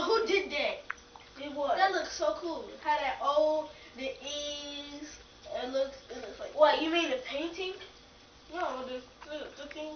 Oh, who did that? It was. That looks so cool. How that old, the E's, it looks, it looks like. What, you mean the painting? No, the, the, the thing